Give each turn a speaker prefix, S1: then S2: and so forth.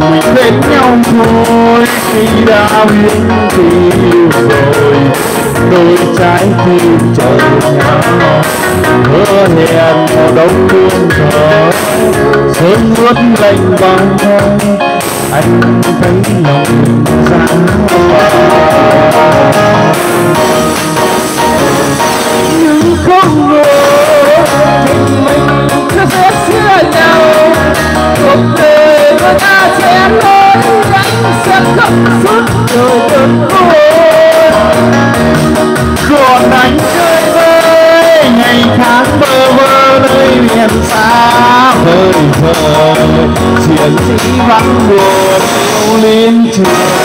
S1: mình bên nhau thôi, khi đã biết thì yêu rồi. Đôi trái tim chờ nhau hứa hẹn một đông hương thở. Sớm nuốt lạnh băng tay anh thấy lòng mình giãn nhưng sẽ khóc suốt đời đơn côi còn anh chơi vơi ngày tháng bơ vơ nơi miền xa vời vời chiến sĩ vắng buồn yêu liên trời